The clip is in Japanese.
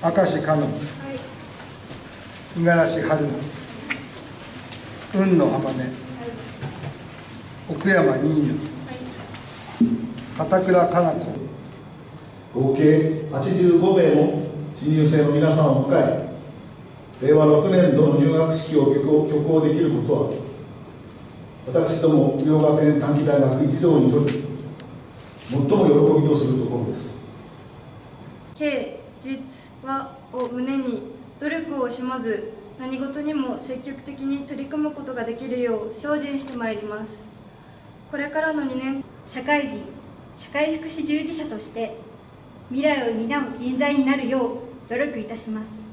明石かのはい五十嵐春菜雲野浜音はい奥山新はい片倉かな子。合計85名の新入生の皆さんを迎え令和6年度の入学式を挙行挙行できることは私ども両学園短期大学一同にとり最も喜びとするところです。経実はを胸に努力を惜しまず何事にも積極的に取り組むことができるよう精進してまいります。これからの2年社会人社会福祉従事者として未来を担う人材になるよう努力いたします。